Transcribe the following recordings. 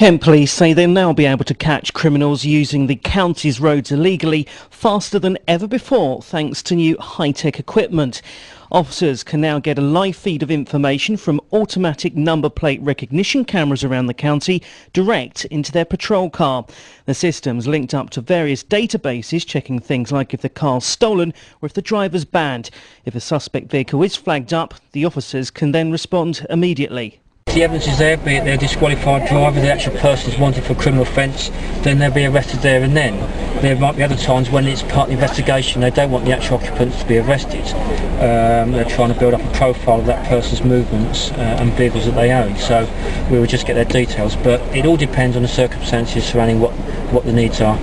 Kent Police say they'll now be able to catch criminals using the county's roads illegally faster than ever before thanks to new high-tech equipment. Officers can now get a live feed of information from automatic number plate recognition cameras around the county direct into their patrol car. The system's linked up to various databases checking things like if the car's stolen or if the driver's banned. If a suspect vehicle is flagged up, the officers can then respond immediately. The evidence is there, be it they're a disqualified driver, the actual person is wanted for criminal offence, then they'll be arrested there and then. There might be other times when it's part of the investigation, they don't want the actual occupants to be arrested. Um, they're trying to build up a profile of that person's movements uh, and vehicles that they own. So we will just get their details, but it all depends on the circumstances surrounding what, what the needs are.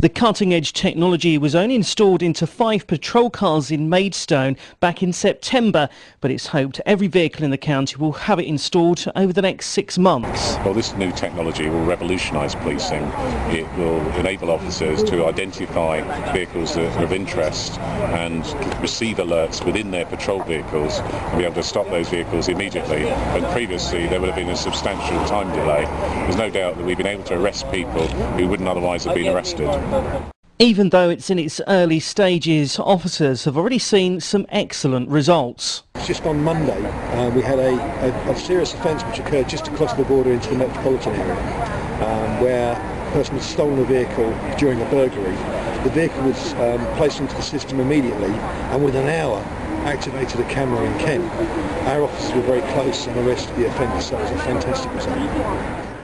The cutting-edge technology was only installed into five patrol cars in Maidstone back in September, but it's hoped every vehicle in the county will have it installed over the next six months. Well, this new technology will revolutionise policing. It will enable officers to identify vehicles that are of interest and receive alerts within their patrol vehicles and be able to stop those vehicles immediately. And previously there would have been a substantial time delay. There's no doubt that we've been able to arrest people who wouldn't otherwise have been arrested. Even though it's in its early stages, officers have already seen some excellent results. Just on Monday, uh, we had a, a, a, serious offence which occurred just across the border into the metropolitan area, um, where a person had stolen a vehicle during a burglary. The vehicle was um, placed into the system immediately, and within an hour, activated a camera in Kent. Our officers were very close and arrested the offender, so it was a fantastic result.